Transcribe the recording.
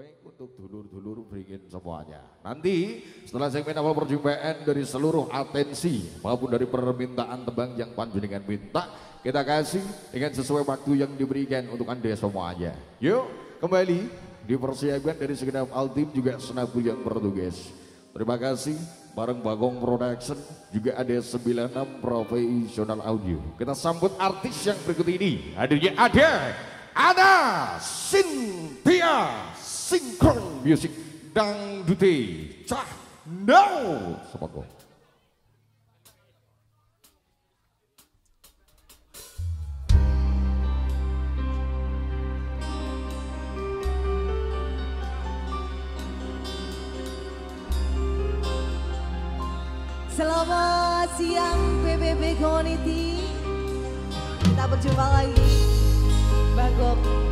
Baik untuk dulur-dulur beringin semuanya. Nanti setelah segmen awal perjumpaan dari seluruh atensi maupun dari permintaan tebang yang panjenengan minta, kita kasih dengan sesuai waktu yang diberikan untuk anda semuanya. Yuk kembali dipersiapkan dari segenap altim juga senabul yang bertugas. Terima kasih bareng Bagong Production juga ada 96 profesional audio. Kita sambut artis yang berikut ini. Hadirnya ada ada Cynthia Synchron Music Dangdute Cah Now. Semoga. Selamat siang PBB Community Kita berjumpa lagi Bagong